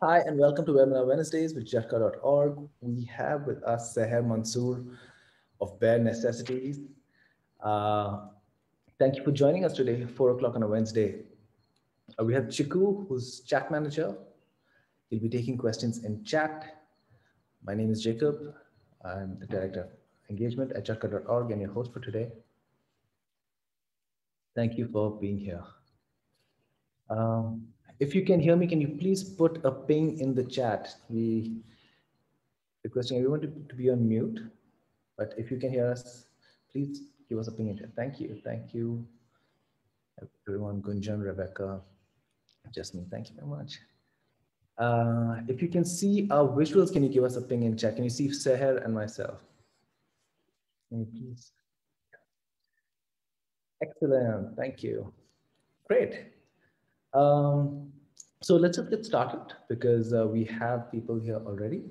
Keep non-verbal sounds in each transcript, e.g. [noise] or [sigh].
Hi, and welcome to Webinar Wednesdays with Jhatkaa.org. We have with us Sahar Mansoor of Bare Necessities. Uh, thank you for joining us today, four o'clock on a Wednesday. Uh, we have Chiku, who's chat manager. He'll be taking questions in chat. My name is Jacob. I'm the director of engagement at Jhatkaa.org and your host for today. Thank you for being here. Um, if you can hear me, can you please put a ping in the chat? We requesting everyone to, to be on mute, but if you can hear us, please give us a ping in chat. Thank you. Thank you. Everyone, Gunjan, Rebecca, Jasmine, thank you very much. Uh, if you can see our visuals, can you give us a ping in chat? Can you see Sahar and myself? Can you please? Excellent, thank you. Great. Um, so let's just get started because uh, we have people here already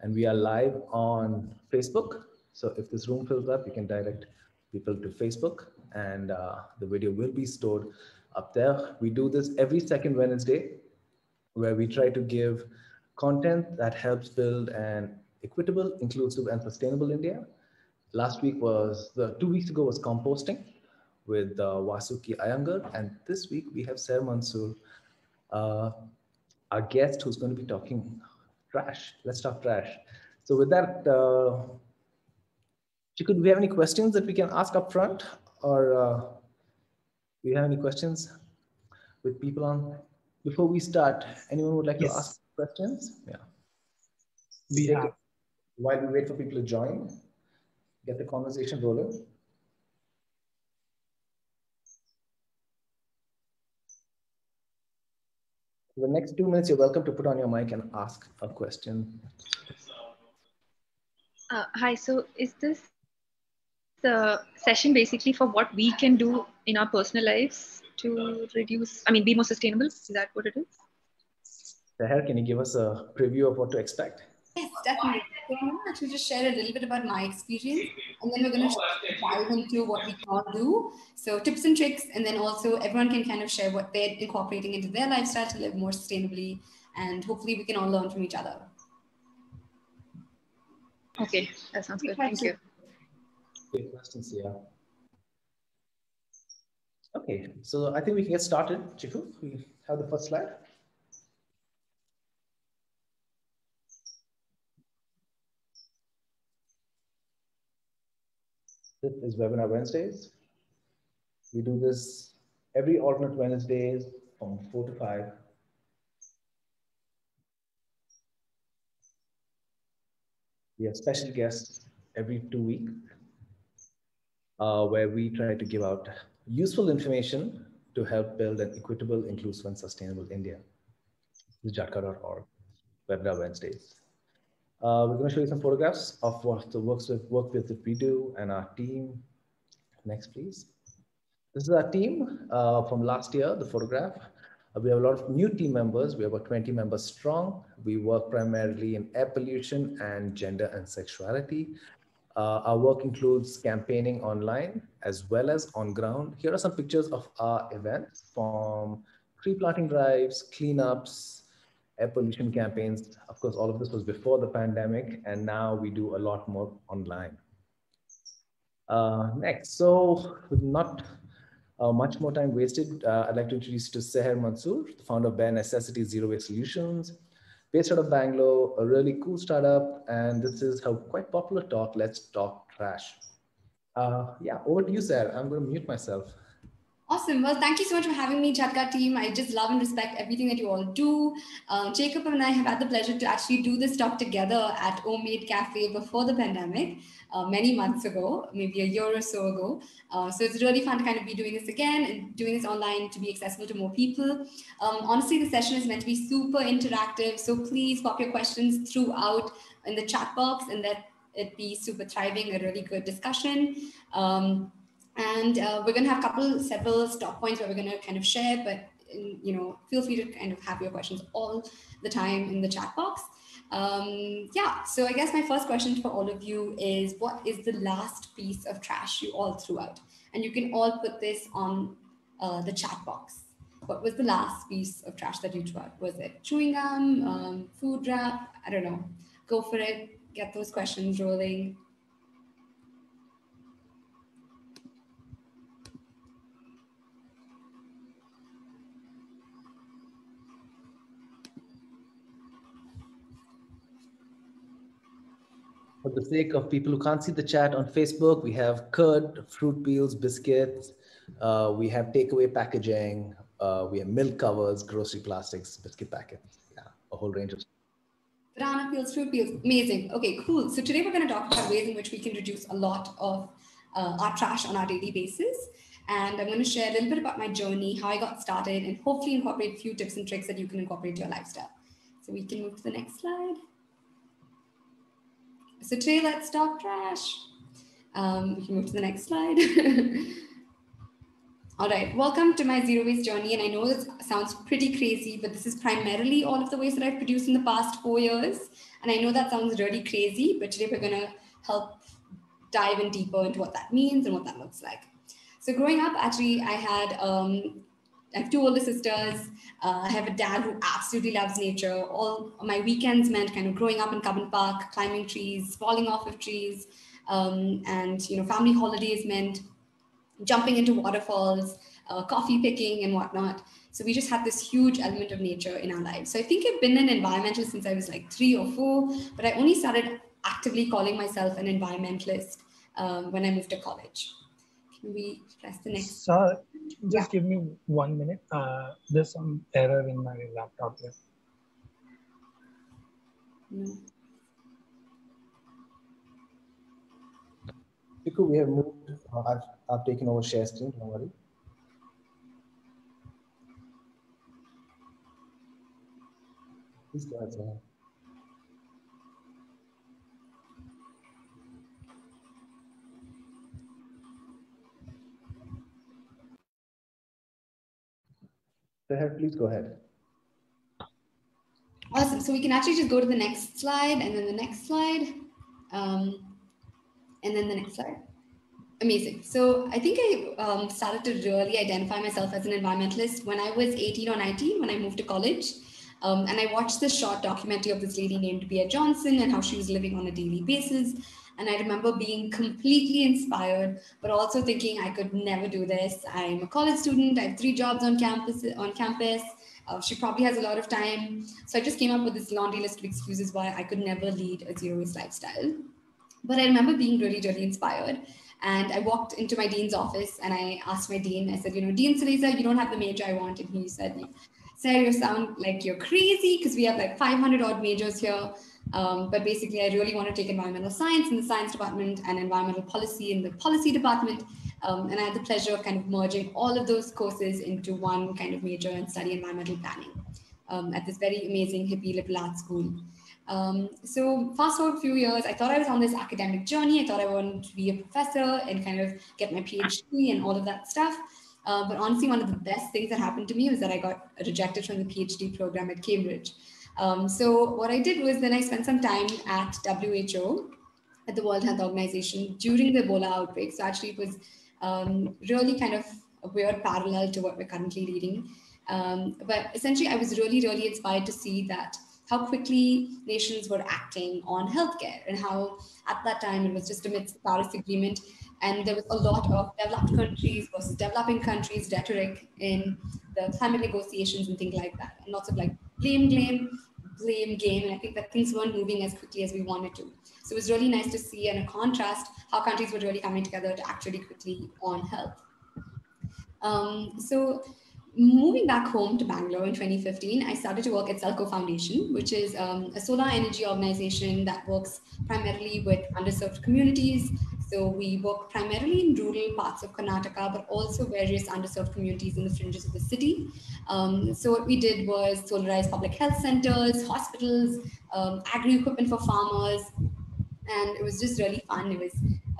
and we are live on Facebook. So if this room fills up, you can direct people to Facebook and uh, the video will be stored up there. We do this every second Wednesday where we try to give content that helps build an equitable, inclusive and sustainable India. Last week was, the two weeks ago was composting with uh, Vasuki Iyengar. And this week we have Sahar Mansoor, uh, our guest who's going to be talking trash. Let's talk trash. So with that, uh, could we have any questions that we can ask up front or uh, do you have any questions with people on? Before we start, anyone would like yes. to ask questions? Yeah. We have. While we wait for people to join, get the conversation rolling. For the next two minutes, you're welcome to put on your mic and ask a question. Uh, hi, so is this the session basically for what we can do in our personal lives to reduce, I mean, be more sustainable? Is that what it is? Sahar, can you give us a preview of what to expect? Yes, definitely. So I'm going to actually just share a little bit about my experience, and then we're going to dive into what we can do. So tips and tricks, and then also everyone can kind of share what they're incorporating into their lifestyle to live more sustainably, and hopefully we can all learn from each other. Okay, that sounds good. Thank you. Great questions, yeah. Okay, so I think we can get started. Chiku, we have the first slide. This is Webinar Wednesdays. We do this every alternate Wednesdays from 4 to 5. We have special guests every two weeks uh, where we try to give out useful information to help build an equitable, inclusive, and sustainable India. This is Jhatkaa.org, Webinar Wednesdays. Uh, we're going to show you some photographs of what the works with work with that we do and our team. Next, please. This is our team uh, from last year, the photograph. Uh, we have a lot of new team members. We have about 20 members strong. We work primarily in air pollution and gender and sexuality. Uh, our work includes campaigning online as well as on ground. Here are some pictures of our events from tree planting drives, cleanups, air pollution campaigns. Of course, all of this was before the pandemic, and now we do a lot more online. Uh, next, so with not uh, much more time wasted, uh, I'd like to introduce to Sahar Mansoor, the founder of Bare Necessity Zero Waste Solutions, based out of Bangalore, a really cool startup. And this is her quite popular talk, Let's Talk Trash. Uh, yeah, over to you, Sahar. I'm going to mute myself. Awesome. Well, thank you so much for having me, Jhatkaa team. I just love and respect everything that you all do. Um, Jacob and I have had the pleasure to actually do this talk together at Homemade Cafe before the pandemic, uh, many months ago, maybe a year or so ago. Uh, so it's really fun to kind of be doing this again and doing this online to be accessible to more people. Um, honestly, the session is meant to be super interactive. So please pop your questions throughout in the chat box and let it be super thriving, a really good discussion. Um, and uh, we're going to have a couple, several stop points where we're going to kind of share, but you know, feel free to kind of have your questions all the time in the chat box. Um, yeah, so I guess my first question for all of you is what is the last piece of trash you all threw out? And you can all put this on uh, the chat box. what was the last piece of trash that you threw out? Was it chewing gum, um, food wrap? I don't know. Go for it. Get those questions rolling. For the sake of people who can't see the chat on Facebook, we have curd, fruit peels, biscuits. Uh, we have takeaway packaging. Uh, we have milk covers, grocery plastics, biscuit packets. Yeah, a whole range of. Banana peels, fruit peels, amazing. Okay, cool. So today we're going to talk about ways in which we can reduce a lot of uh, our trash on our daily basis. And I'm going to share a little bit about my journey, how I got started, and hopefully incorporate a few tips and tricks that you can incorporate to your lifestyle. So we can move to the next slide. So today, let's talk trash. Um, we can move to the next slide. [laughs] all right, welcome to my zero waste journey. And I know this sounds pretty crazy, but this is primarily all of the waste that I've produced in the past four years. And I know that sounds really crazy, but today we're gonna help dive in deeper into what that means and what that looks like. So growing up, actually, I had um, I have two older sisters. Uh, I have a dad who absolutely loves nature. All my weekends meant kind of growing up in Cubbon Park, climbing trees, falling off of trees, um, and you know, family holidays meant jumping into waterfalls, uh, coffee picking, and whatnot. So we just had this huge element of nature in our lives. So I think I've been an environmentalist since I was like three or four, but I only started actively calling myself an environmentalist um, when I moved to college. Can we press the next? So just yeah. give me one minute. Uh, there's some error in my laptop here. No. Chiku, we have moved. Uh, I've, I've taken over share screen. Don't worry. Please go ahead, Ahead, please go ahead. Awesome. So we can actually just go to the next slide and then the next slide. Um, and then the next slide. Amazing. So I think I um, started to really identify myself as an environmentalist when I was 18 or 19 when I moved to college. Um, and I watched this short documentary of this lady named Bea Johnson and how she was living on a daily basis. And I remember being completely inspired, but also thinking I could never do this. I'm a college student. I have three jobs on campus. On campus, uh, she probably has a lot of time. So I just came up with this laundry list of excuses why I could never lead a zero waste lifestyle. But I remember being really, really inspired. And I walked into my dean's office and I asked my dean, I said, you know, Dean Saleza, you don't have the major I want. And he said, Sarah, you sound like you're crazy because we have like 500 odd majors here. Um, but basically, I really want to take environmental science in the science department and environmental policy in the policy department. Um, and I had the pleasure of kind of merging all of those courses into one kind of major and study environmental planning um, at this very amazing hippie liberal arts school. Um, so fast forward a few years, I thought I was on this academic journey. I thought I wanted to be a professor and kind of get my PhD and all of that stuff. Uh, but honestly, one of the best things that happened to me was that I got rejected from the PhD program at Cambridge. Um, so what I did was then I spent some time at WHO, at the World Health Organization during the Ebola outbreak. So actually it was um, really kind of a weird parallel to what we're currently reading. Um, but essentially I was really, really inspired to see that how quickly nations were acting on healthcare and how at that time it was just amidst the Paris Agreement and there was a lot of developed countries versus developing countries rhetoric in the climate negotiations and things like that and lots of like blame blame, blame game. And i think that things weren't moving as quickly as we wanted to. So it was really nice to see in a contrast how countries were really coming together to act really quickly on health um, so moving back home to bangalore in 2015 i started to work at selco foundation which is um, a solar energy organization that works primarily with underserved communities so we work primarily in rural parts of Karnataka, but also various underserved communities in the fringes of the city. Um, so what we did was solarize public health centers, hospitals, um, agri equipment for farmers, and it was just really fun. It was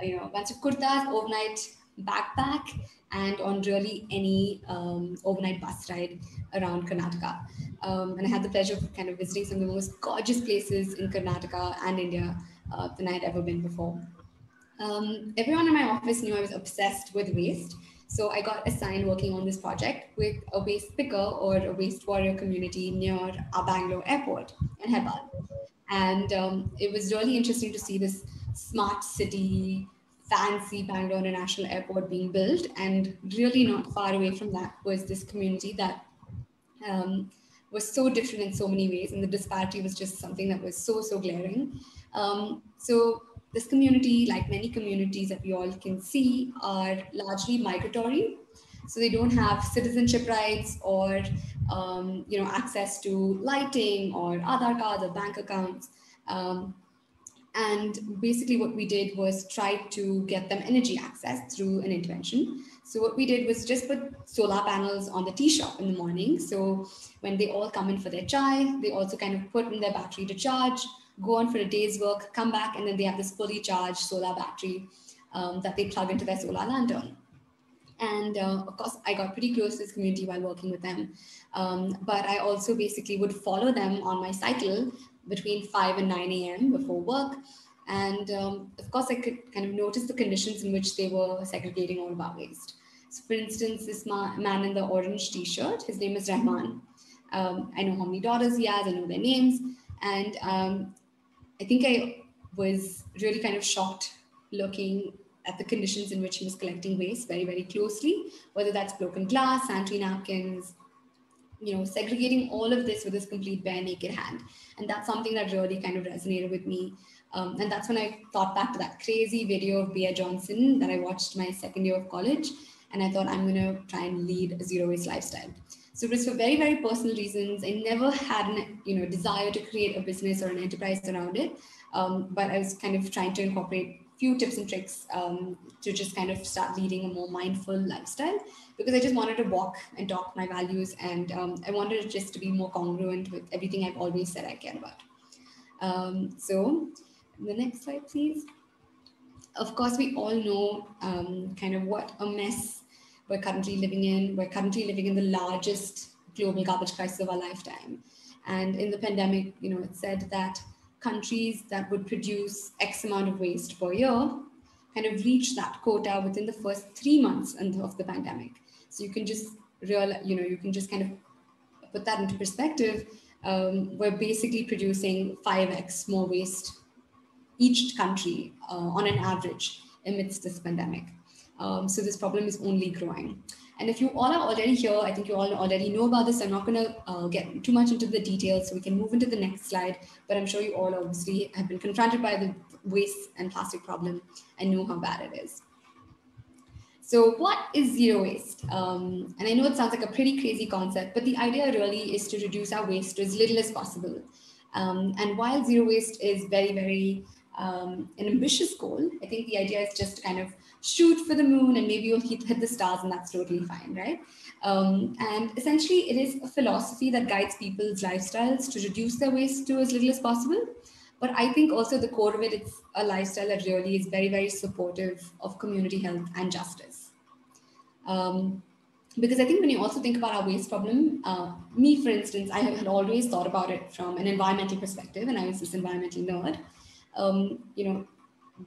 you know a bunch of kurtas, overnight backpack, and on really any um, overnight bus ride around Karnataka. Um, and I had the pleasure of kind of visiting some of the most gorgeous places in Karnataka and India uh, than I had ever been before. Um, everyone in my office knew I was obsessed with waste. So I got assigned working on this project with a waste picker or a waste warrior community near our Bangalore airport in Hebbal. And um, it was really interesting to see this smart city, fancy Bangalore International Airport being built. And really not far away from that was this community that um, was so different in so many ways. And the disparity was just something that was so, so glaring. Um, so this community, like many communities that we all can see, are largely migratory. So they don't have citizenship rights or um, you know access to lighting or Aadhaar cards or bank accounts. Um, and basically, what we did was try to get them energy access through an intervention. So what we did was just put solar panels on the tea shop in the morning. So when they all come in for their chai, they also kind of put in their battery to charge go on for a day's work, come back, and then they have this fully charged solar battery um, that they plug into their solar lantern. And uh, of course, I got pretty close to this community while working with them. Um, but I also basically would follow them on my cycle between 5 and 9 a.m. before work. And um, of course, I could kind of notice the conditions in which they were segregating all of our waste. So, for instance, this ma- man in the orange t shirt, his name is Rahman. Um, I know how many daughters he has, I know their names. And um, I think I was really kind of shocked looking at the conditions in which he was collecting waste very, very closely, whether that's broken glass, sanitary napkins, you know, segregating all of this with his complete bare naked hand. And that's something that really kind of resonated with me. Um, and that's when I thought back to that crazy video of Bea Johnson that I watched my second year of college. And I thought, I'm going to try and lead a zero waste lifestyle. So was for very, very personal reasons. I never had an you know desire to create a business or an enterprise around it. Um, but I was kind of trying to incorporate few tips and tricks um, to just kind of start leading a more mindful lifestyle because I just wanted to walk and talk my values and um, I wanted it just to be more congruent with everything I've always said I care about. Um, so the next slide, please. Of course, we all know um, kind of what a mess we're currently living in. We're currently living in the largest global garbage crisis of our lifetime. And in the pandemic, you know, it said that countries that would produce X amount of waste per year kind of reach that quota within the first three months of the pandemic. So you can just real, you know, you can just kind of put that into perspective. Um, we're basically producing 5x more waste each country uh, on an average amidst this pandemic. Um, so this problem is only growing. And if you all are already here, I think you all already know about this. I'm not going to uh, get too much into the details, so we can move into the next slide. But I'm sure you all obviously have been confronted by the waste and plastic problem and know how bad it is. So, what is zero waste? Um, and I know it sounds like a pretty crazy concept, but the idea really is to reduce our waste to as little as possible. Um, and while zero waste is very, very um, an ambitious goal, I think the idea is just to kind of shoot for the moon and maybe you'll hit, hit the stars and that's totally fine, right? Um, and essentially, it is a philosophy that guides people's lifestyles to reduce their waste to as little as possible. But I think also the core of it, it's a lifestyle that really is very, very supportive of community health and justice. Um, because I think when you also think about our waste problem, uh, me, for instance, I had always thought about it from an environmental perspective, and I was this environmental nerd. Um, you know,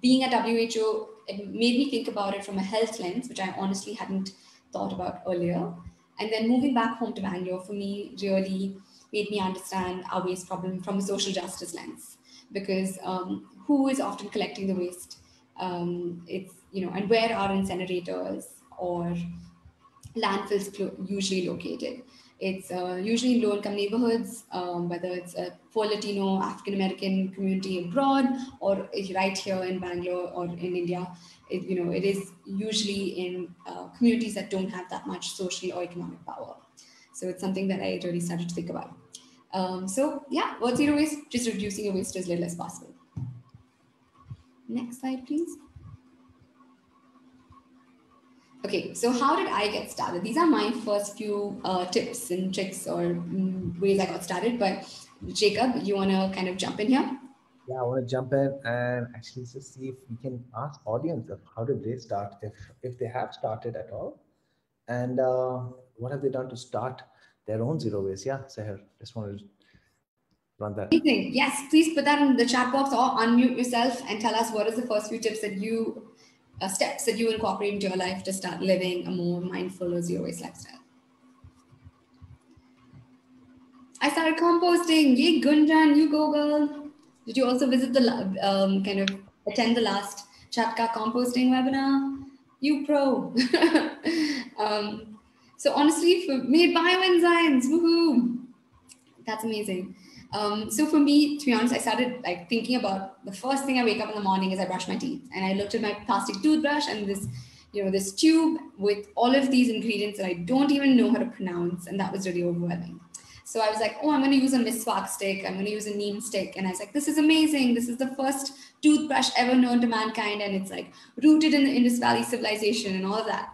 being at WHO, it made me think about it from a health lens, which I honestly hadn't thought about earlier. And then moving back home to Bangalore for me really made me understand our waste problem from a social justice lens, because um, who is often collecting the waste? Um, it's you know, and where are incinerators or landfills usually located? It's uh, usually in low income neighborhoods, um, whether it's a poor Latino, African American community abroad, or right here in Bangalore or in India. It, you know, it is usually in uh, communities that don't have that much social or economic power. So it's something that I really started to think about. Um, so yeah, what's zero waste? Just reducing your waste as little as possible. Next slide, please. Okay, so how did I get started? These are my first few uh, tips and tricks or mm, ways I got started. But Jacob, you want to kind of jump in here? Yeah, I want to jump in and actually just see if we can ask audience of how did they start, if if they have started at all, and uh, what have they done to start their own zero waste? Yeah, Sahar, just want to run that. Amazing. Yes, please put that in the chat box or unmute yourself and tell us what is the first few tips that you uh, steps that you incorporate into your life to start living a more mindful or zero waste lifestyle? I started composting. Yay, Gunjan, you go, girl. Did you also visit the um, kind of attend the last Jhatkaa composting webinar? You pro. [laughs] um, so honestly, for made bioenzymes, woohoo! That's amazing. Um, so for me, to be honest, I started like thinking about the first thing I wake up in the morning is I brush my teeth, and I looked at my plastic toothbrush and this, you know, this tube with all of these ingredients that I don't even know how to pronounce, and that was really overwhelming. So I was like, oh, I'm going to use a miswak stick. I'm going to use a neem stick. And I was like, this is amazing. This is the first toothbrush ever known to mankind. And it's like rooted in the Indus Valley civilization and all that.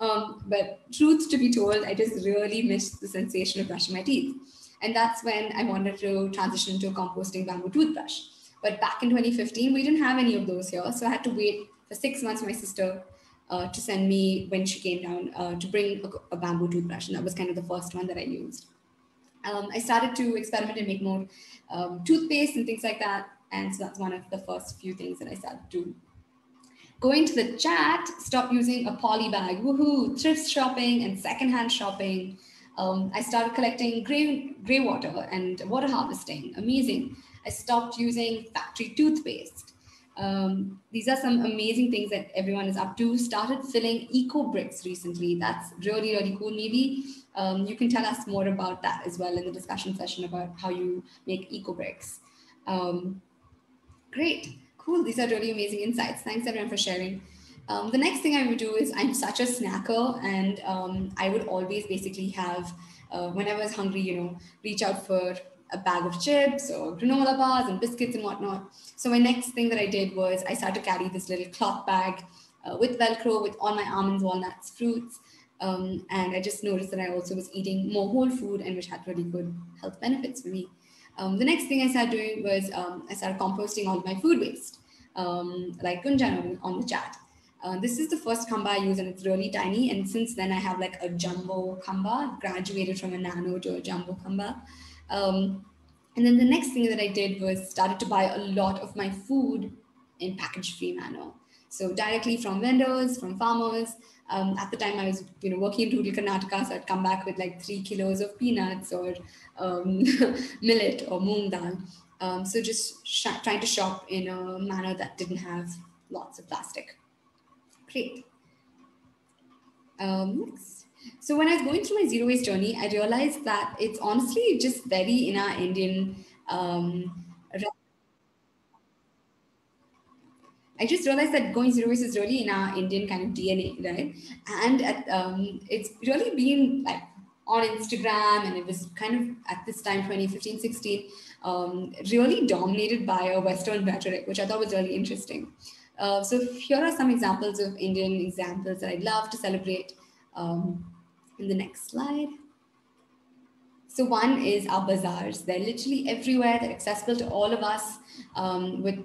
Um, but truth to be told, I just really missed the sensation of brushing my teeth. And that's when I wanted to transition to a composting bamboo toothbrush. But back in 2015, we didn't have any of those here. So I had to wait for six months for my sister uh, to send me when she came down uh, to bring a, a bamboo toothbrush. And that was kind of the first one that I used um, I started to experiment and make more um, toothpaste and things like that. And so that's one of the first few things that I started to Going to the chat, stop using a poly bag, woohoo, thrift shopping and secondhand shopping. Um, I started collecting gray, gray water and water harvesting, amazing. I stopped using factory toothpaste. Um, these are some amazing things that everyone is up to. Started filling eco bricks recently. That's really, really cool. Maybe um, you can tell us more about that as well in the discussion session about how you make eco bricks. Um, great, cool. These are really amazing insights. Thanks everyone for sharing. Um, the next thing I would do is I'm such a snacker and um, I would always basically have, uh, whenever I was hungry, you know, reach out for a bag of chips or granola bars and biscuits and whatnot. So my next thing that I did was I started to carry this little cloth bag uh, with Velcro with all my almonds, walnuts, fruits, um, and I just noticed that I also was eating more whole food and which had really good health benefits for me. Um, the next thing I started doing was um, I started composting all my food waste, um, like Gunjan on the chat. Uh, this is the first khamba I use and it's really tiny. And since then I have like a jumbo khamba, graduated from a nano to a jumbo khamba. Um, and then the next thing that I did was started to buy a lot of my food in package free manner. So directly from vendors, from farmers, um, at the time I was, you know, working in rural Karnataka, so I'd come back with like three kilos of peanuts or um, [laughs] millet or moong dal. Um, so just trying to shop in a manner that didn't have lots of plastic. Great. Um, next. So when I was going through my zero waste journey, I realized that it's honestly just very in our Indian um, I just realized that going zero waste is really in our Indian kind of DNA, right? And at, um, it's really been like on Instagram, and it was kind of at this time, 2015, 16, um, really dominated by a Western rhetoric, which I thought was really interesting. Uh, so here are some examples of Indian examples that I'd love to celebrate um, in the next slide. So one is our bazaars. They're literally everywhere. They're accessible to all of us um, with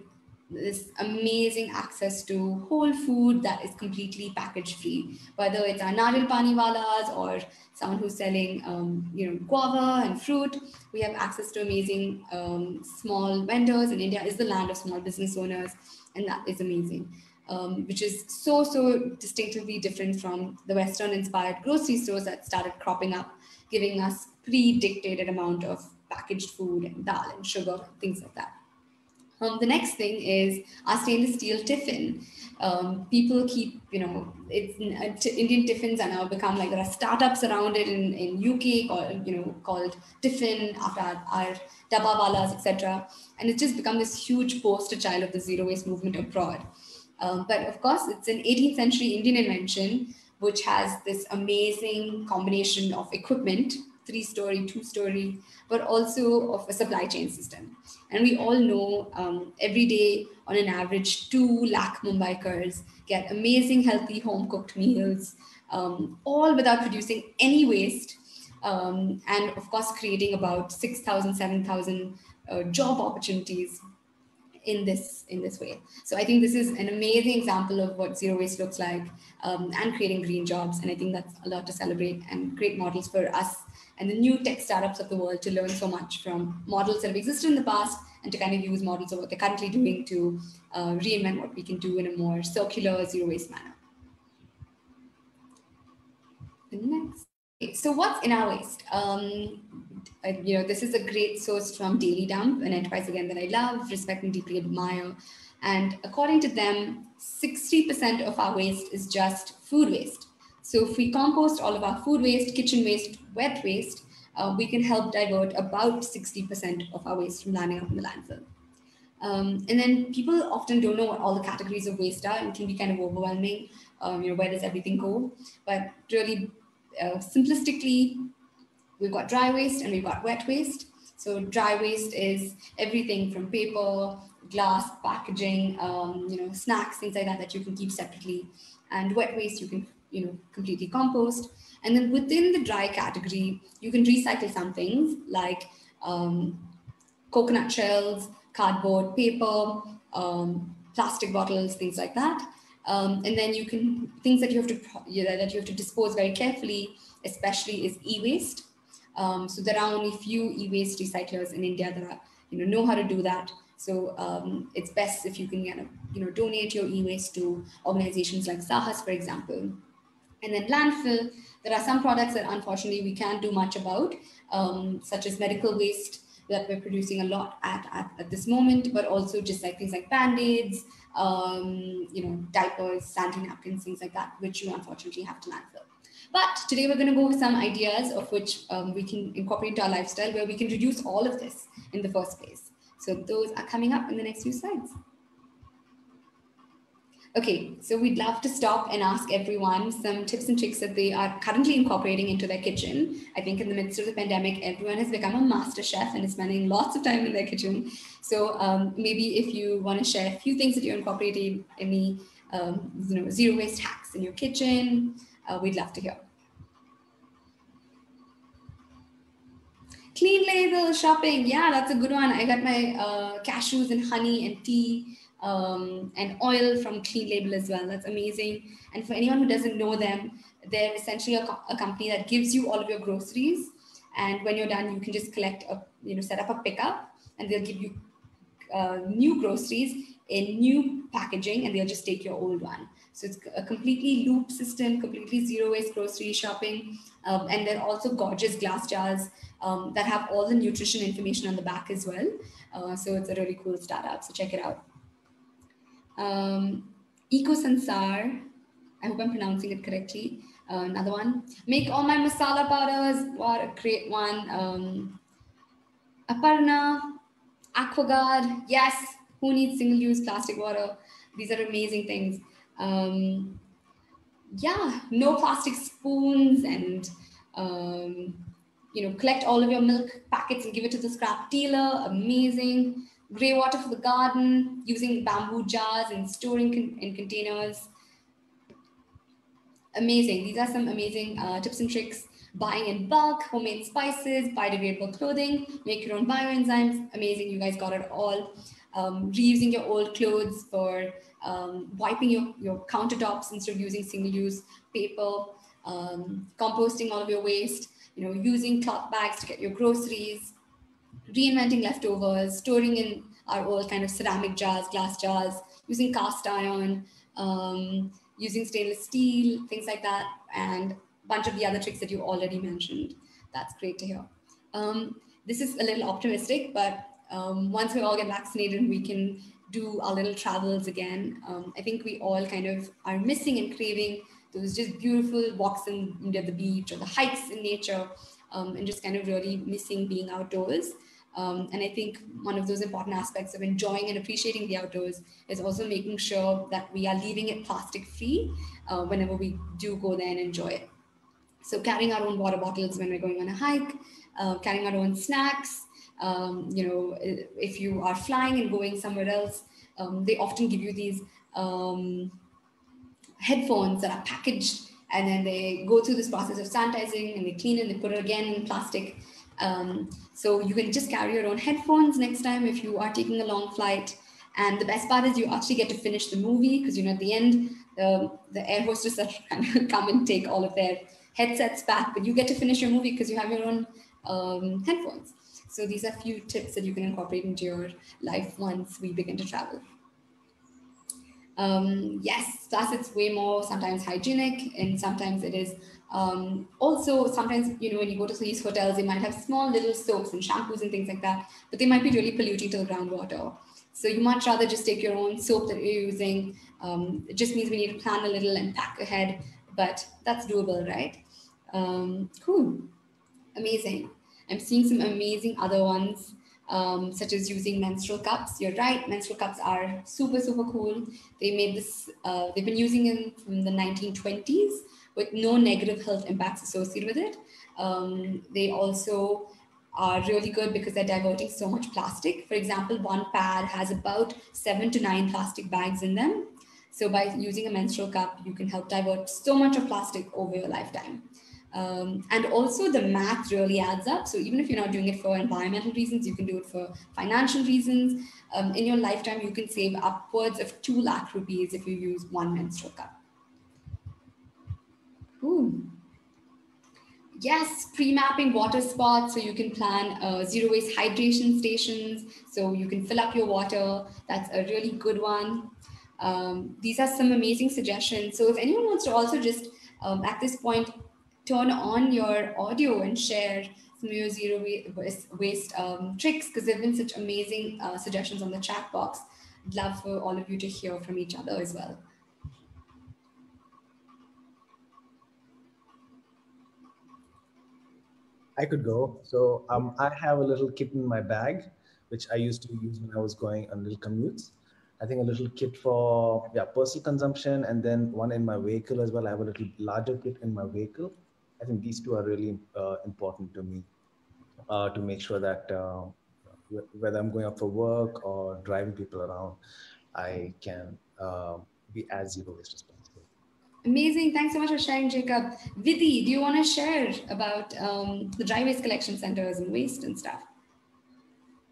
this amazing access to whole food that is completely package free, whether it's our Naril Pani Walas or someone who's selling, um, you know, guava and fruit. We have access to amazing um, small vendors, and India is the land of small business owners, and that is amazing. Um, which is so so distinctively different from the Western inspired grocery stores that started cropping up, giving us pre-dictated amount of packaged food and dal and sugar, things like that. Um, the next thing is our stainless steel tiffin. Um, people keep, you know, it's uh, t- Indian tiffins are now become like there are startups around it in, in UK called, you know, called tiffin after our, our dabbawalas, etc. And it's just become this huge poster child of the zero waste movement abroad. Um, but of course, it's an 18th century Indian invention, which has this amazing combination of equipment three story, two story, but also of a supply chain system. And we all know um, every day, on an average, two lakh Mumbaikars get amazing, healthy home cooked meals, um, all without producing any waste. Um, and of course, creating about 6,000, 7,000 uh, job opportunities in this in this way. So I think this is an amazing example of what zero waste looks like um, and creating green jobs. And I think that's a lot to celebrate and great models for us and the new tech startups of the world to learn so much from models that have existed in the past and to kind of use models of what they're currently doing to uh, reinvent what we can do in a more circular, zero waste manner. Next. So what's in our waste? Um, you know, this is a great source from Daily Dump, an enterprise again that I love, respect, and deeply admire. And according to them, 60% of our waste is just food waste. So if we compost all of our food waste, kitchen waste, wet waste, uh, we can help divert about 60% of our waste from landing up in the landfill. Um, and then people often don't know what all the categories of waste are and can be kind of overwhelming. Um, you know, where does everything go? But really, uh, simplistically, we've got dry waste and we've got wet waste. So dry waste is everything from paper, glass, packaging, um, you know, snacks, things like that that you can keep separately. And wet waste you can, you know, completely compost. And then within the dry category, you can recycle some things like um, coconut shells, cardboard, paper, um, plastic bottles, things like that. Um, and then you can things that you have to you know, that you have to dispose very carefully, especially is e-waste. Um, so there are only few e-waste recyclers in India that are, you know know how to do that. So um, it's best if you can you know donate your e-waste to organizations like Saahas, for example. And then landfill, there are some products that unfortunately we can't do much about, um, such as medical waste that we're producing a lot at, at, at this moment, but also just like things like band-aids, um, you know, diapers, sanitary napkins, things like that, which you unfortunately have to landfill. But today we're going to go with some ideas of which um, we can incorporate into our lifestyle where we can reduce all of this in the first place. So those are coming up in the next few slides. Okay, so we'd love to stop and ask everyone some tips and tricks that they are currently incorporating into their kitchen. I think in the midst of the pandemic, everyone has become a master chef and is spending lots of time in their kitchen. So um, maybe if you want to share a few things that you're incorporating, any um, you know zero waste hacks in your kitchen, uh, we'd love to hear. Clean label shopping, yeah, that's a good one. I got my uh, cashews and honey and tea um, and oil from Clean Label as well. That's amazing. And for anyone who doesn't know them, they're essentially a, co- a, company that gives you all of your groceries. And when you're done, you can just collect a, you know, set up a pickup and they'll give you uh, new groceries in new packaging and they'll just take your old one. So it's a completely loop system, completely zero waste grocery shopping. Um, and they're also gorgeous glass jars um, that have all the nutrition information on the back as well. Uh, so it's a really cool startup. So check it out um, Eco Sansar. I hope I'm pronouncing it correctly. Uh, another one. Make all my masala powders. What a great one. Um, Aparna, Aquaguard. Yes, who needs single-use plastic water? These are amazing things. Um, yeah, no plastic spoons and um, you know collect all of your milk packets and give it to the scrap dealer. Amazing gray water for the garden, using bamboo jars and storing con in containers. Amazing. These are some amazing uh, tips and tricks. Buying in bulk, homemade spices, biodegradable clothing, make your own bioenzymes. Amazing. You guys got it all. Um, reusing your old clothes for um, wiping your, your countertops instead of using single-use paper, um, composting all of your waste, you know, using cloth bags to get your groceries, reinventing leftovers, storing in our old kind of ceramic jars, glass jars, using cast iron, um, using stainless steel, things like that, and a bunch of the other tricks that you already mentioned. That's great to hear. Um, this is a little optimistic, but um, once we all get vaccinated we can do our little travels again, um, I think we all kind of are missing and craving those just beautiful walks in, near the beach or the hikes in nature um, and just kind of really missing being outdoors. Um, and I think one of those important aspects of enjoying and appreciating the outdoors is also making sure that we are leaving it plastic free uh, whenever we do go there and enjoy it. So carrying our own water bottles when we're going on a hike, uh, carrying our own snacks. Um, you know, if you are flying and going somewhere else, um, they often give you these um, headphones that are packaged and then they go through this process of sanitizing and they clean and they put it again in plastic um, so you can just carry your own headphones next time if you are taking a long flight. And the best part is you actually get to finish the movie because you know at the end the the air hostess are [laughs] come and take all of their headsets back, but you get to finish your movie because you have your own um, headphones. So these are a few tips that you can incorporate into your life once we begin to travel. Um, yes, plus it's way more sometimes hygienic and sometimes it is um, also sometimes you know when you go to these hotels they might have small little soaps and shampoos and things like that but they might be really polluting to the groundwater. So you much rather just take your own soap that you're using. Um, it just means we need to plan a little and pack ahead but that's doable right? Um, cool. Amazing. I'm seeing some amazing other ones um, such as using menstrual cups. You're right, menstrual cups are super, super cool. They made this, uh, they've been using them from the 1920s with no negative health impacts associated with it. Um, they also are really good because they're diverting so much plastic. For example, one pad has about seven to nine plastic bags in them. So by using a menstrual cup, you can help divert so much of plastic over your lifetime. Um, and also the math really adds up. So even if you're not doing it for environmental reasons, you can do it for financial reasons. Um, in your lifetime, you can save upwards of 2 lakh rupees if you use one menstrual cup. Yes, pre-mapping water spots so you can plan uh, zero waste hydration stations so you can fill up your water. That's a really good one. Um, these are some amazing suggestions. So if anyone wants to also just um, at this point turn on your audio and share some of your zero waste, waste um, tricks because there have been such amazing uh, suggestions on the chat box. I'd love for all of you to hear from each other as well. I could go. So um, I have a little kit in my bag, which I used to use when I was going on little commutes. I think a little kit for yeah personal consumption, and then one in my vehicle as well. I have a little larger kit in my vehicle I think these two are really uh, important to me uh, to make sure that uh, whether I'm going out for work or driving people around, I can uh, be as zero waste as possible. Amazing. Thanks so much for sharing, Jacob. Vidhi, do you want to share about um, the dry waste collection centers and waste and stuff?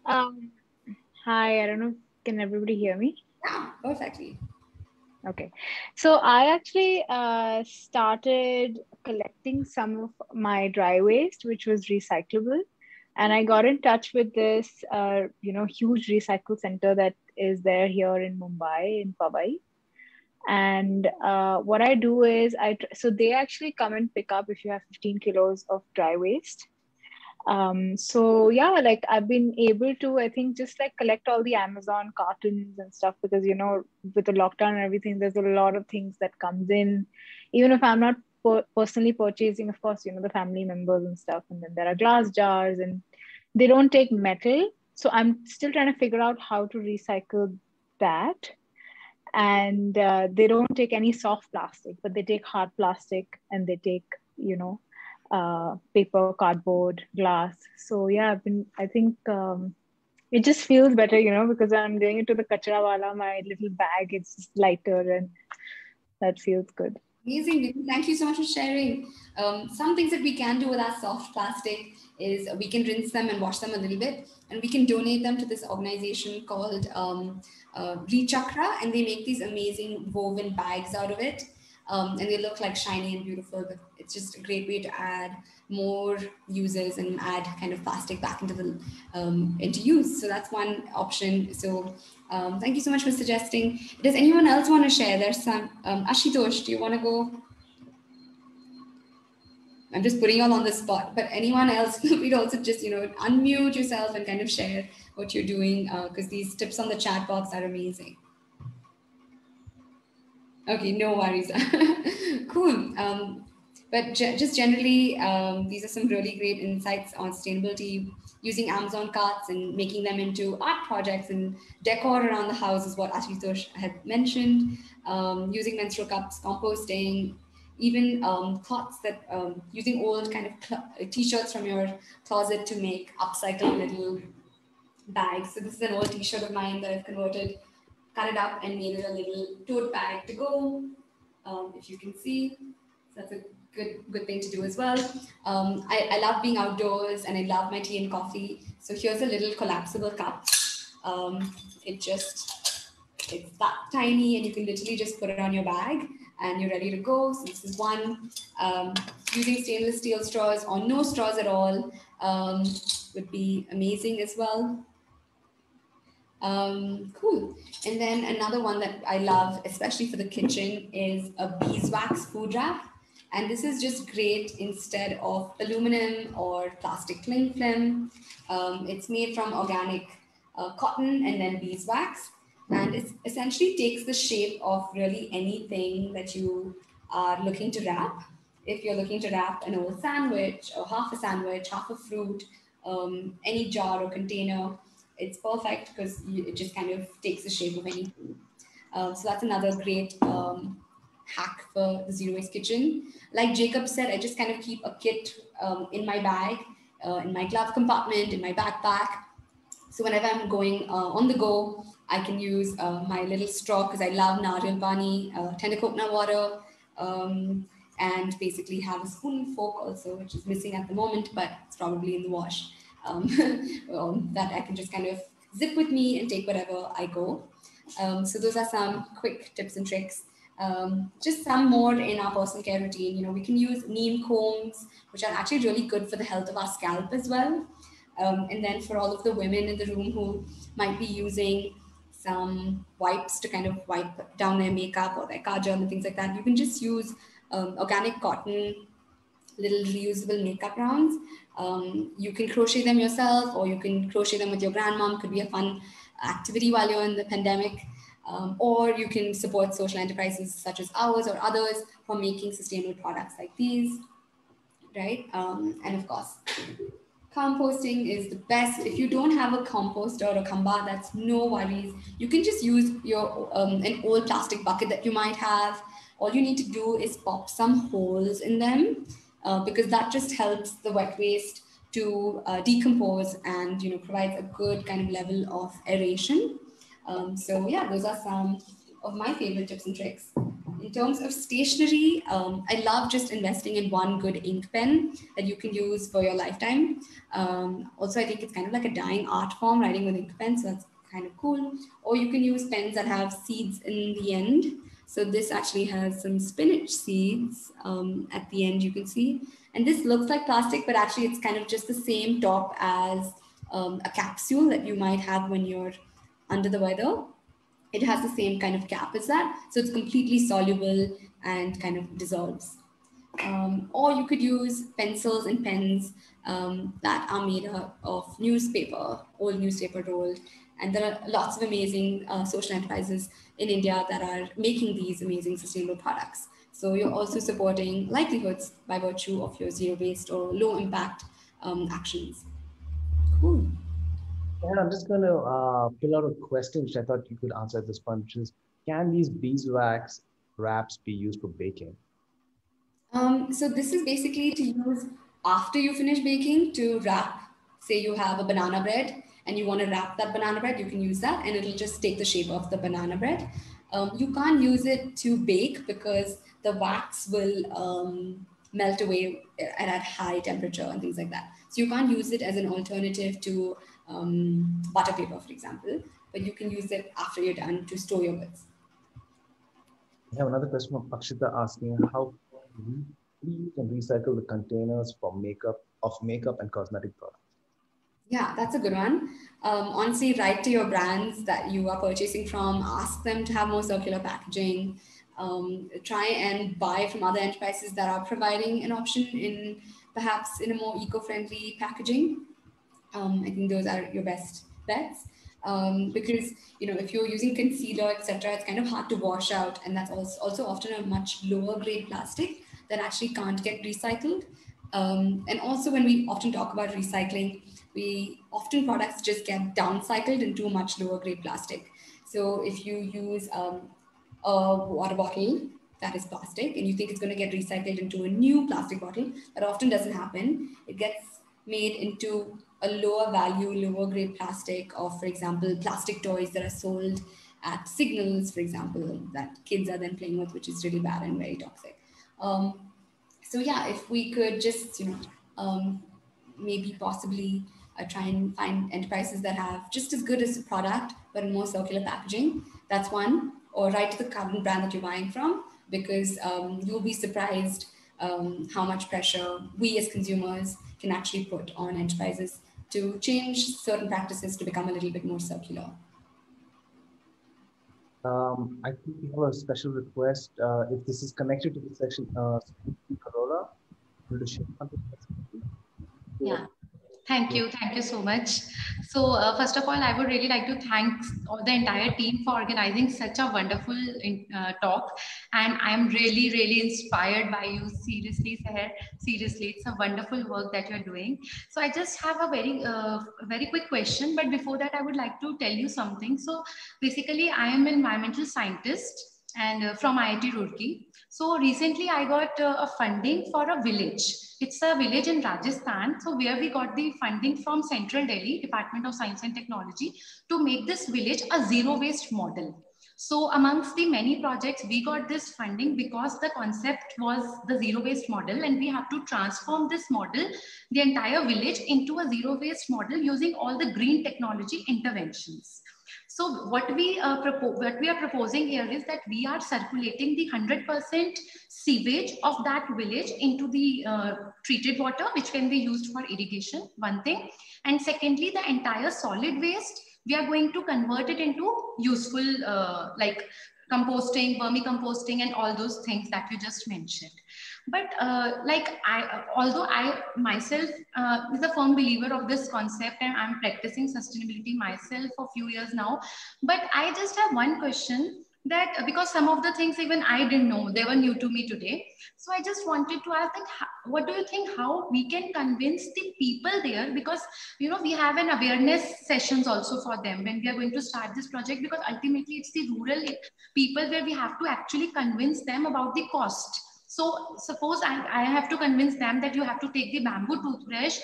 Um, hi, I don't know. Can everybody hear me? Yeah, perfectly. Okay. So I actually uh, started collecting some of my dry waste, which was recyclable. And I got in touch with this, uh, you know, huge recycle center that is there here in Mumbai, in Powai. And uh, what I do is, I so they actually come and pick up if you have 15 kilos of dry waste. Um so yeah like i've been able to i think just like collect all the amazon cartons and stuff because you know with the lockdown and everything there's a lot of things that comes in. Even if i'm not per- personally purchasing of course you know the family members and stuff and then there are glass jars and they don't take metal. So i'm still trying to figure out how to recycle that and uh, they don't take any soft plastic but they take hard plastic and they take you know uh, paper, cardboard, glass. So yeah, I've been. I think um, it just feels better, you know, because I'm doing it to the kachra wala. My little bag is lighter, and that feels good. Amazing. Thank you so much for sharing. Um, some things that we can do with our soft plastic is we can rinse them and wash them a little bit, and we can donate them to this organization called um, uh, ReCharkha, and they make these amazing woven bags out of it um, and they look like shiny and beautiful but it's just a great way to add more uses and add kind of plastic back into the um, into use so that's one option so um, thank you so much for suggesting does anyone else want to share there's some um, ashutosh do you want to go I'm just putting you all on the spot, but anyone else, [laughs] we'd also just, you know, unmute yourself and kind of share what you're doing because uh, these tips on the chat box are amazing. Okay, no worries. [laughs] cool. Um, but just generally, um, these are some really great insights on sustainability. Using Amazon carts and making them into art projects and decor around the house is what Ashutosh had mentioned. Um, using menstrual cups, composting, even um, cloths that um, using old kind of t-shirts from your closet to make upcycled little bags. So this is an old t-shirt of mine that I've converted cut it up and made it a little tote bag to go, um, if you can see. So that's a good good thing to do as well. Um, I, I love being outdoors and I love my tea and coffee. So here's a little collapsible cup. Um, it just, it's that tiny and you can literally just put it on your bag. and you're ready to go. So this is one. Um, using stainless steel straws or no straws at all um, would be amazing as well. Um, cool. And then another one that I love, especially for the kitchen, is a beeswax food wrap. And this is just great instead of aluminum or plastic cling film. Um, it's made from organic uh, cotton and then beeswax. And it essentially takes the shape of really anything that you are looking to wrap. If you're looking to wrap an old sandwich or half a sandwich, half a fruit, um, any jar or container, it's perfect because it just kind of takes the shape of anything. Uh, so that's another great um, hack for the zero waste kitchen. Like Jacob said, I just kind of keep a kit um, in my bag, uh, in my glove compartment, in my backpack. So whenever I'm going uh, on the go, I can use uh, my little straw because I love nariyal pani, uh, tender coconut water, um, and basically have a spoon and fork also, which is missing at the moment, but it's probably in the wash. Um, [laughs] um, that I can just kind of zip with me and take wherever I go. Um, so those are some quick tips and tricks. Um, just some more in our personal care routine. You know, we can use neem combs, which are actually really good for the health of our scalp as well. Um, and then for all of the women in the room who might be using some wipes to kind of wipe down their makeup or their kajal and things like that, you can just use um, organic cotton little reusable makeup rounds. Um, you can crochet them yourself or you can crochet them with your grandmom. Could be a fun activity while you're in the pandemic. Um, or you can support social enterprises such as ours or others for making sustainable products like these, right? Um, and of course, composting is the best. If you don't have a composter or a khamba, that's no worries. You can just use your um, an old plastic bucket that you might have. All you need to do is pop some holes in them uh, because that just helps the wet waste to uh, decompose and you know provides a good kind of level of aeration. Um, so yeah, those are some of my favorite tips and tricks. In terms of stationery, um, I love just investing in one good ink pen that you can use for your lifetime. Um, also, I think it's kind of like a dying art form, writing with ink pens, so that's kind of cool. Or you can use pens that have seeds in the end. So this actually has some spinach seeds um, at the end, you can see. And this looks like plastic, but actually it's kind of just the same top as um, a capsule that you might have when you're under the weather. It has the same kind of cap as that. So it's completely soluble and kind of dissolves. Um, or you could use pencils and pens um, that are made of newspaper, old newspaper rolled. And there are lots of amazing uh, social enterprises in India that are making these amazing sustainable products. So you're also supporting livelihoods by virtue of your zero waste or low impact um, actions. Cool. And I'm just going to uh, fill out a question which I thought you could answer at this point, which is, can these beeswax wraps be used for baking? Um, so this is basically to use after you finish baking to wrap, say you have a banana bread and you want to wrap that banana bread, you can use that and it'll just take the shape of the banana bread. Um, you can't use it to bake because the wax will um, melt away at, at high temperature and things like that. So you can't use it as an alternative to um, butter paper, for example, but you can use it after you're done to store your goods. I have another question from Akshita asking how we can recycle the containers for makeup of makeup and cosmetic products. Yeah, that's a good one. Um, honestly, write to your brands that you are purchasing from, ask them to have more circular packaging. Um, try and buy from other enterprises that are providing an option in perhaps in a more eco-friendly packaging. Um, I think those are your best bets. Um, because you know if you're using concealer etc it's kind of hard to wash out. And that's also, also often a much lower grade plastic that actually can't get recycled. Um, and also when we often talk about recycling we often products just get downcycled into much lower grade plastic. So if you use um, a water bottle that is plastic and you think it's going to get recycled into a new plastic bottle that often doesn't happen. It gets made into a lower value, lower grade plastic of, for example, plastic toys that are sold at signals, for example, that kids are then playing with, which is really bad and very toxic. Um, so yeah, if we could just, you know, um, maybe possibly uh, try and find enterprises that have just as good as a product, but in more circular packaging, that's one. Or write to the current brand that you're buying from. because um, you'll be surprised um, how much pressure we as consumers can actually put on enterprises to change certain practices to become a little bit more circular. Um, I think we have a special request. Uh, if this is connected to the section, uh, Aurora, will you share something? Yeah. Thank you. Thank you so much. So uh, first of all, I would really like to thank all the entire team for organizing such a wonderful uh, talk. And I'm really, really inspired by you. Seriously, Sahar. Seriously, it's a wonderful work that you're doing. So I just have a very, uh, very quick question. But before that, I would like to tell you something. So basically, I am an environmental scientist and uh, from IIT Roorkee. So recently I got uh, a funding for a village. It's a village in Rajasthan. So where we got the funding from Central Delhi Department of Science and Technology to make this village a zero waste model. So amongst the many projects, we got this funding because the concept was the zero waste model and we have to transform this model, the entire village into a zero waste model using all the green technology interventions. So what we, uh, what we are proposing here is that we are circulating the 100% sewage of that village into the uh, treated water, which can be used for irrigation, one thing. And secondly, the entire solid waste, we are going to convert it into useful, uh, like composting, vermicomposting, and all those things that you just mentioned. But uh, like I, although I myself uh, is a firm believer of this concept and I'm practicing sustainability myself for a few years now, but I just have one question that because some of the things even I didn't know, they were new to me today. So I just wanted to ask that, what do you think, how we can convince the people there? Because, you know, we have an awareness sessions also for them when we are going to start this project, because ultimately it's the rural people where we have to actually convince them about the cost so suppose I, I have to convince them that you have to take the bamboo toothbrush,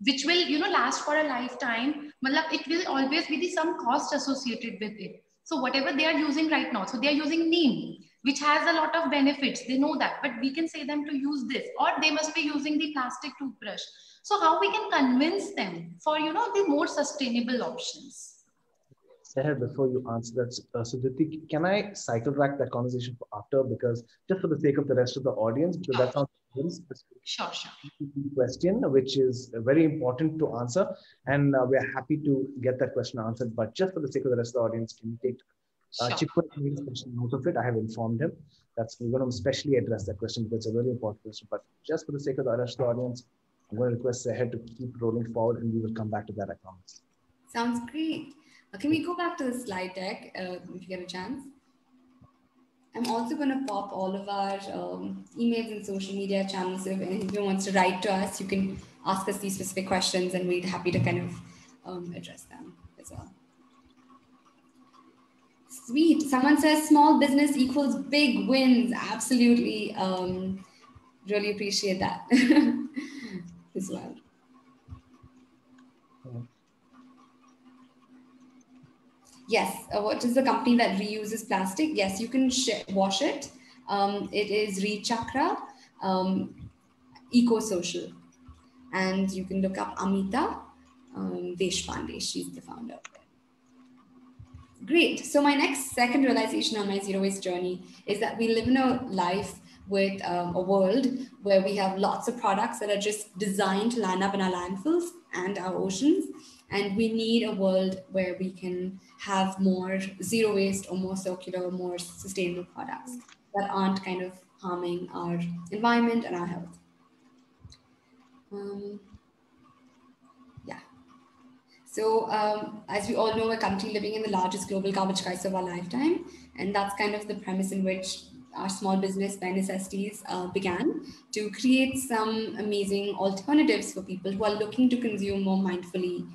which will, you know, last for a lifetime. It will always be the some cost associated with it. So whatever they are using right now, so they are using neem, which has a lot of benefits. They know that, but we can say them to use this, or they must be using the plastic toothbrush. So how we can convince them for, you know, the more sustainable options? Sahar, before you answer that, uh, so Diti, can I cycle back that conversation for after? Because just for the sake of the rest of the audience, because that sounds specific sure, sure. question, which is very important to answer. And uh, we're happy to get that question answered. But just for the sake of the rest of the audience, can you take uh, sure. Chikwa special note of it? I have informed him. That's we're going to especially address that question because it's a really important question. But just for the sake of the rest of the audience, I'm going to request Sahar to keep rolling forward and we will come back to that, I promise. Sounds great. Uh, can we go back to the slide deck uh, if you get a chance? I'm also going to pop all of our um, emails and social media channels. So if anyone wants to write to us, you can ask us these specific questions and we'd be happy to kind of um, address them as well. Sweet. Someone says small business equals big wins. Absolutely. Um, really appreciate that [laughs] as well. Yes. Uh, what is the company that reuses plastic? Yes, you can wash it. Um, it is ReCharkha um, Eco Social. And you can look up Amita um, Deshpande. She's the founder. Great. So my next second realization on my zero waste journey is that we live in a life with um, a world where we have lots of products that are just designed to land up in our landfills and our oceans and we need a world where we can have more zero waste or more circular, or more sustainable products that aren't kind of harming our environment and our health. Um, yeah. So um, as we all know, we're currently living in the largest global garbage crisis of our lifetime. And that's kind of the premise in which our small business Bare Necessities uh, began to create some amazing alternatives for people who are looking to consume more mindfully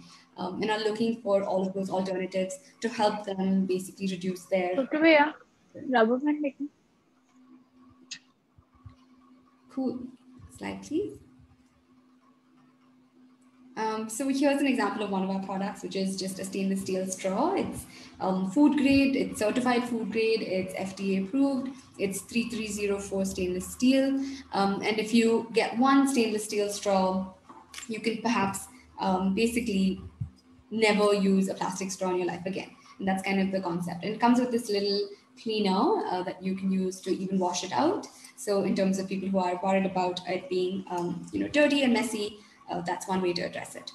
um, and are looking for all of those alternatives to help them basically reduce their. Rubber band Cool. Slide, please. Um, so here's an example of one of our products, which is just a stainless steel straw. It's um, food grade, it's certified food grade, it's FDA approved, it's 3304 stainless steel. Um, and if you get one stainless steel straw, you can perhaps um, basically never use a plastic straw in your life again. And that's kind of the concept. And it comes with this little cleaner uh, that you can use to even wash it out. So in terms of people who are worried about it being, um, you know, dirty and messy, uh, that's one way to address it.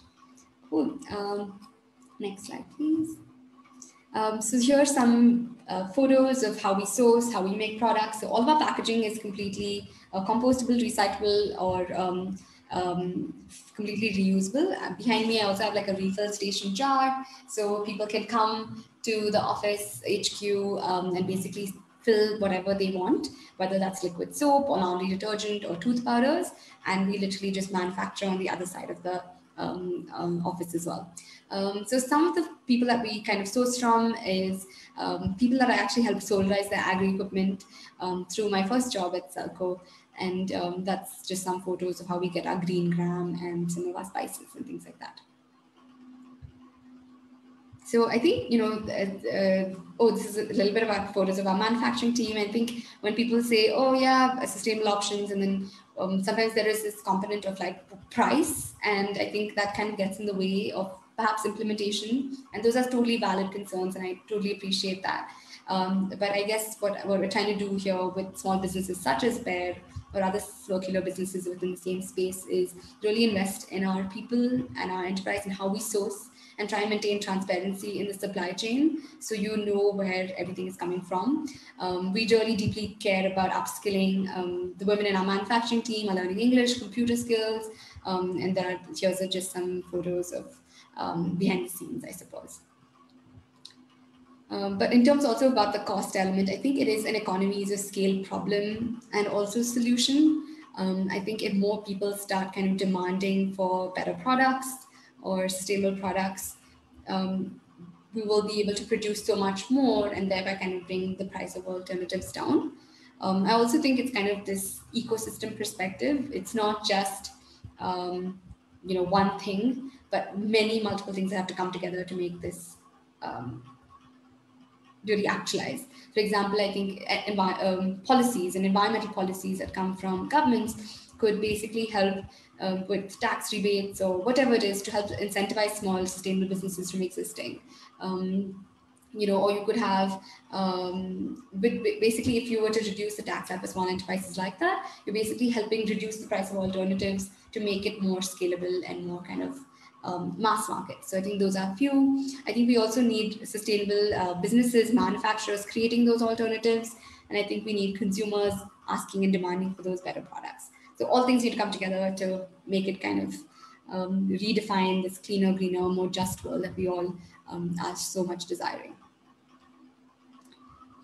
Cool. Um, next slide, please. Um, so here are some uh, photos of how we source, how we make products. So all of our packaging is completely uh, compostable, recyclable, or um, um, completely reusable. Uh, behind me, I also have like a refill station jar. So people can come to the office HQ um, and basically fill whatever they want, whether that's liquid soap or laundry detergent or tooth powders. And we literally just manufacture on the other side of the um, um, office as well. Um, so some of the people that we kind of source from is um, people that I actually helped solarize their agri equipment um, through my first job at Selco. And um, that's just some photos of how we get our green gram and some of our spices and things like that. So I think, you know, uh, uh, oh, this is a little bit about photos of our manufacturing team. I think when people say, oh yeah, sustainable options, and then um, sometimes there is this component of like price. And I think that kind of gets in the way of perhaps implementation. And those are totally valid concerns. And I totally appreciate that. Um, but I guess what, what we're trying to do here with small businesses such as Bare or other circular businesses within the same space is really invest in our people and our enterprise and how we source and try and maintain transparency in the supply chain so you know where everything is coming from. Um, we really deeply care about upskilling um, the women in our manufacturing team are learning English, computer skills, um, and there are, here's are just some photos of um, behind the scenes, I suppose. Um, but in terms also about the cost element, I think it is an economies of scale problem and also solution. Um, I think if more people start kind of demanding for better products or sustainable products, um, we will be able to produce so much more and thereby kind of bring the price of alternatives down. Um, I also think it's kind of this ecosystem perspective. It's not just um, you know one thing, but many multiple things that have to come together to make this um, really actualize. For example, I think um, policies and environmental policies that come from governments could basically help um, with tax rebates or whatever it is to help incentivize small sustainable businesses from existing. Um, you know, or you could have, um, basically, if you were to reduce the tax for small enterprises like that, you're basically helping reduce the price of alternatives to make it more scalable and more kind of um, mass market. So I think those are few. I think we also need sustainable uh, businesses, manufacturers creating those alternatives. And I think we need consumers asking and demanding for those better products. So all things need to come together to make it kind of um, redefine this cleaner, greener, more just world that we all um, are so much desiring.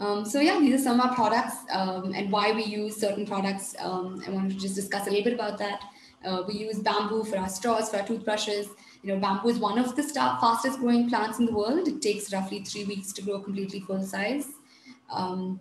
Um, so yeah, these are some of our products um, and why we use certain products. Um, I wanted to just discuss a little bit about that. Uh, we use bamboo for our straws, for our toothbrushes. You know, bamboo is one of the fastest growing plants in the world. It takes roughly three weeks to grow completely full size. Um,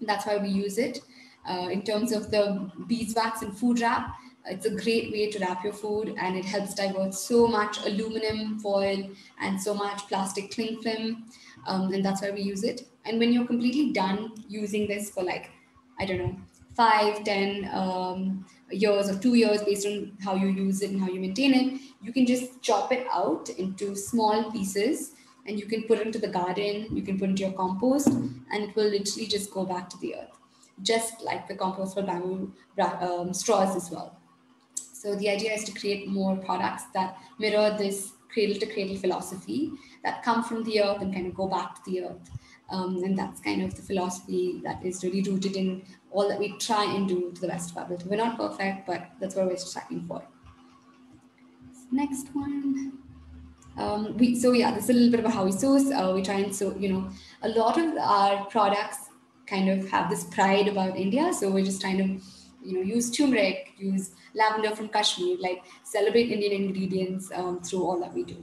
that's why we use it. Uh, in terms of the beeswax and food wrap, it's a great way to wrap your food and it helps divert so much aluminum foil and so much plastic cling film. Um, and that's why we use it. And when you're completely done using this for like, I don't know, five, ten um, years or two years based on how you use it and how you maintain it, you can just chop it out into small pieces and you can put it into the garden, you can put it into your compost, and it will literally just go back to the earth, just like the compost for bamboo um, straws as well. So the idea is to create more products that mirror this cradle to cradle philosophy that come from the earth and kind of go back to the earth. Um, and that's kind of the philosophy that is really rooted in all that we try and do to the best of our ability. We're not perfect, but that's what we're striving for. Next one. Um, we, so yeah, this is a little bit about how we source. Uh, we try and so you know a lot of our products kind of have this pride about India. So we're just trying to you know use turmeric, use lavender from Kashmir, like celebrate Indian ingredients um, through all that we do.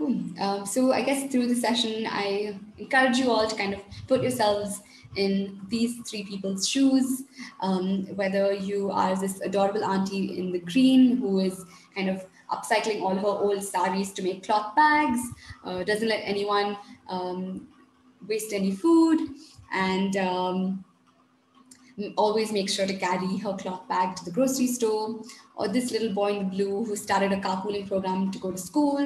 Um, so I guess through the session, I encourage you all to kind of put yourselves in these three people's shoes, um, whether you are this adorable auntie in the green who is kind of upcycling all her old saris to make cloth bags, uh, doesn't let anyone um, waste any food, and um, always make sure to carry her cloth bag to the grocery store, or this little boy in the blue who started a carpooling program to go to school,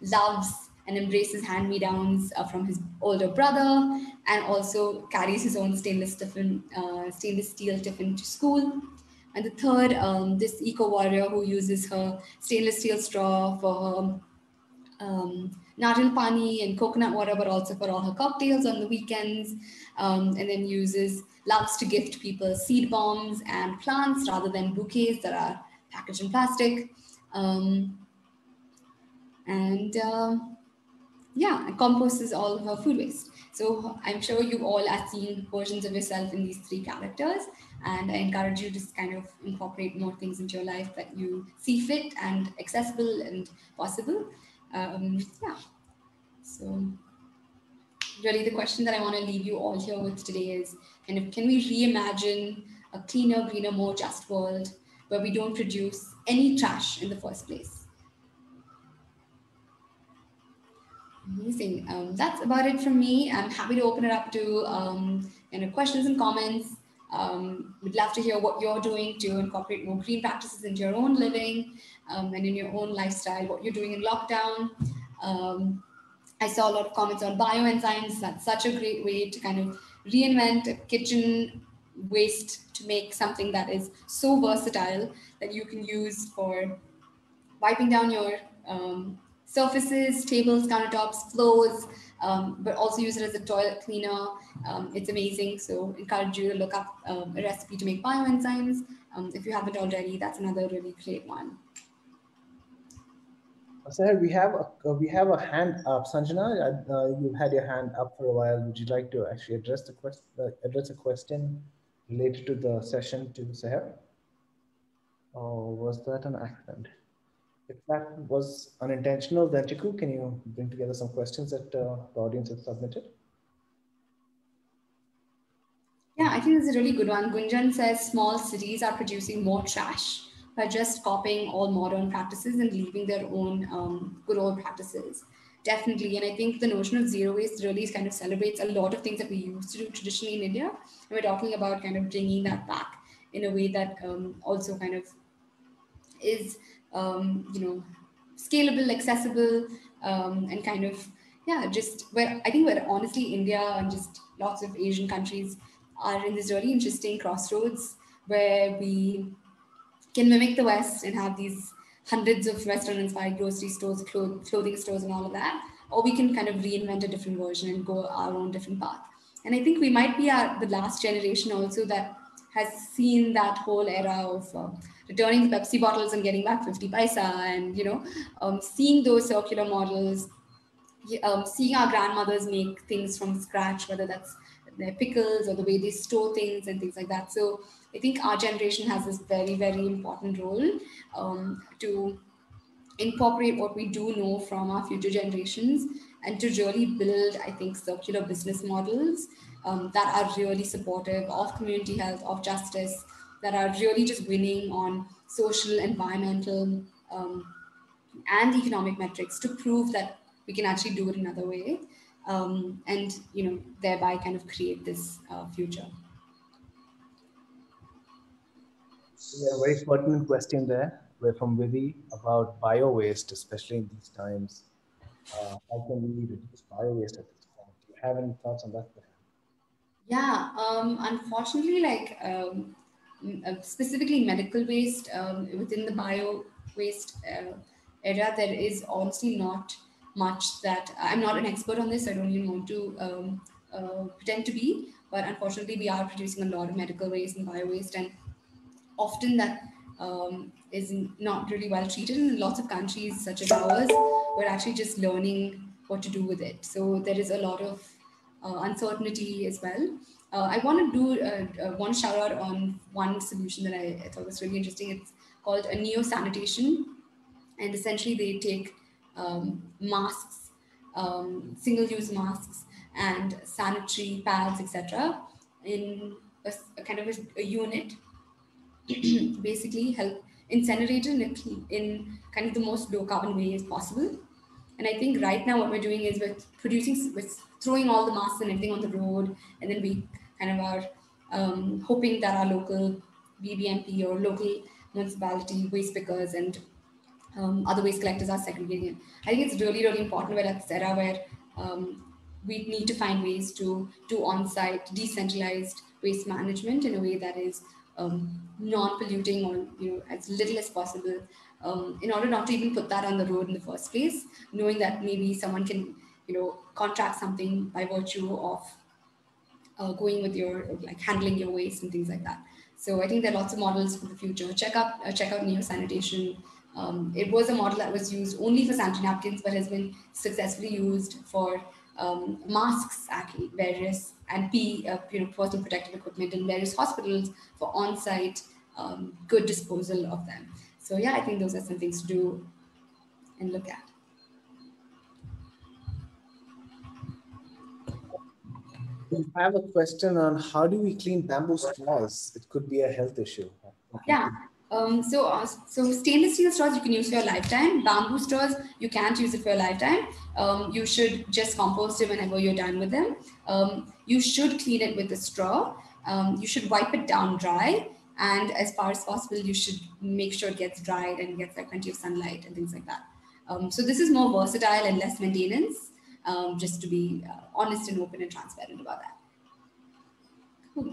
loves and embraces hand-me-downs uh, from his older brother and also carries his own stainless, tiffin, uh, stainless steel tiffin to school. And the third, um, this eco-warrior who uses her stainless steel straw for her um, pani and coconut water, but also for all her cocktails on the weekends. Um, and then uses, loves to gift people seed bombs and plants rather than bouquets that are packaged in plastic. Um, and uh, yeah, composts all of her food waste. So I'm sure you all are seeing versions of yourself in these three characters. And I encourage you to kind of incorporate more things into your life that you see fit and accessible and possible. Um, yeah. So really the question that I want to leave you all here with today is kind of can we reimagine a cleaner, greener, more just world where we don't produce any trash in the first place? Amazing. Um, that's about it from me. I'm happy to open it up to um, you know, questions and comments. Um, we'd love to hear what you're doing to incorporate more green practices into your own living um, and in your own lifestyle, what you're doing in lockdown. Um, I saw a lot of comments on bioenzymes. That's such a great way to kind of reinvent a kitchen waste to make something that is so versatile that you can use for wiping down your um, surfaces, tables, countertops, floors, um, but also use it as a toilet cleaner. Um, it's amazing. So encourage you to look up um, a recipe to make bioenzymes. Um, if you haven't already, that's another really great one. Sir, we have a, we have a hand up. Sanjana, uh, you've had your hand up for a while. Would you like to actually address the question, uh, address a question related to the session to Sahar? Or was that an accident? if that was unintentional, then Chiku, can you bring together some questions that uh, the audience has submitted? Yeah, I think this is a really good one. Gunjan says small cities are producing more trash by just copying all modern practices and leaving their own um, good old practices. Definitely. And I think the notion of zero waste really kind of celebrates a lot of things that we used to do traditionally in India. And we're talking about kind of bringing that back in a way that um, also kind of is um, you know, scalable, accessible, um, and kind of, yeah, just where I think where honestly India and just lots of Asian countries are in this really interesting crossroads where we can mimic the West and have these hundreds of Western inspired grocery stores, clothing stores, and all of that. Or we can kind of reinvent a different version and go our own different path. And I think we might be our, the last generation also that has seen that whole era of uh, returning Pepsi bottles and getting back 50 paisa and, you know, um, seeing those circular models, um, seeing our grandmothers make things from scratch, whether that's their pickles or the way they store things and things like that. So I think our generation has this very, very important role um, to incorporate what we do know from our future generations and to really build, I think, circular business models um, that are really supportive of community health, of justice, that are really just winning on social, environmental, um, and economic metrics to prove that we can actually do it another way, um, and you know thereby kind of create this uh, future. Yeah, very pertinent question there. We're from Vidhi about bio waste, especially in these times. Uh, how can we reduce bio waste at this point? Do you have any thoughts on that? Yeah, um, unfortunately, like um, uh, specifically medical waste um, within the bio waste uh, area, there is honestly not much that I'm not an expert on this. I don't even want to um, uh, pretend to be, but unfortunately, we are producing a lot of medical waste and bio waste, and often that um, is not really well treated. In lots of countries, such as ours, we're actually just learning what to do with it. So there is a lot of uh, uncertainty as well. Uh, I want to do uh, uh, one shout out on one solution that I, I, thought was really interesting. It's called a neo sanitation, and essentially they take um, masks, um, single-use masks, and sanitary pads, etc., in a, a, kind of a, a unit. [clears throat] basically, help incinerate in, in kind of the most low carbon way as possible. And I think right now what we're doing is we're producing, we're throwing all the masks and everything on the road, and then we kind of are um, hoping that our local BBMP or local municipality waste pickers and um, other waste collectors are segregating. I think it's really, really important where at era where um, we need to find ways to do on-site, decentralized waste management in a way that is um, non-polluting or you know as little as possible um, in order not to even put that on the road in the first place, knowing that maybe someone can you know contract something by virtue of uh, going with your like handling your waste and things like that. So I think there are lots of models for the future. Check out uh, check out Neo Sanitation. Um, it was a model that was used only for sanitary napkins, but has been successfully used for um, masks, actually, various and P, uh, you know, personal protective equipment in various hospitals for on-site um, good disposal of them. So yeah, I think those are some things to do and look at. I have a question on how do we clean bamboo straws? It could be a health issue. Yeah. Um, so, uh, so stainless steel straws you can use for your lifetime. Bamboo straws you can't use it for a lifetime. Um, you should just compost it whenever you're done with them. Um, you should clean it with a straw. Um, you should wipe it down dry, and as far as possible, you should make sure it gets dried and gets like plenty of sunlight and things like that. Um, so this is more versatile and less maintenance. Um, just to be uh, honest and open and transparent about that.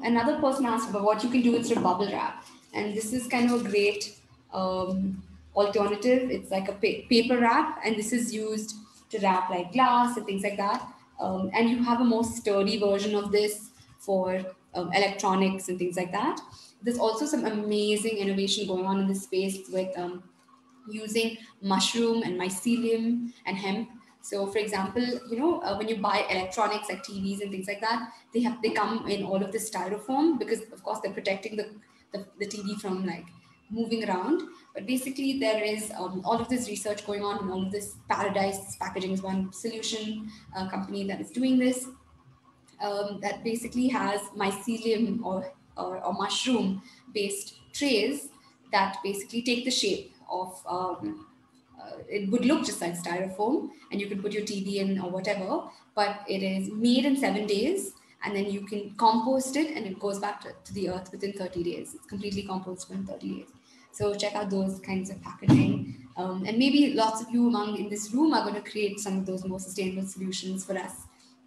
Another person asked about what you can do instead of bubble wrap. And this is kind of a great um, alternative. It's like a pa paper wrap, and this is used to wrap like glass and things like that. Um, and you have a more sturdy version of this for um, electronics and things like that. There's also some amazing innovation going on in this space with um, using mushroom and mycelium and hemp so for example, you know, uh, when you buy electronics like TVs and things like that, they have they come in all of this styrofoam because of course they're protecting the, the, the TV from like moving around. But basically there is um, all of this research going on and all of this Paradise Packaging is one solution uh, company that is doing this um, that basically has mycelium or, or, or mushroom based trays that basically take the shape of um, uh, it would look just like styrofoam and you can put your TV in or whatever, but it is made in seven days and then you can compost it and it goes back to, to the earth within 30 days. It's completely compostable in 30 days. So check out those kinds of packaging. Um, and maybe lots of you among in this room are going to create some of those more sustainable solutions for us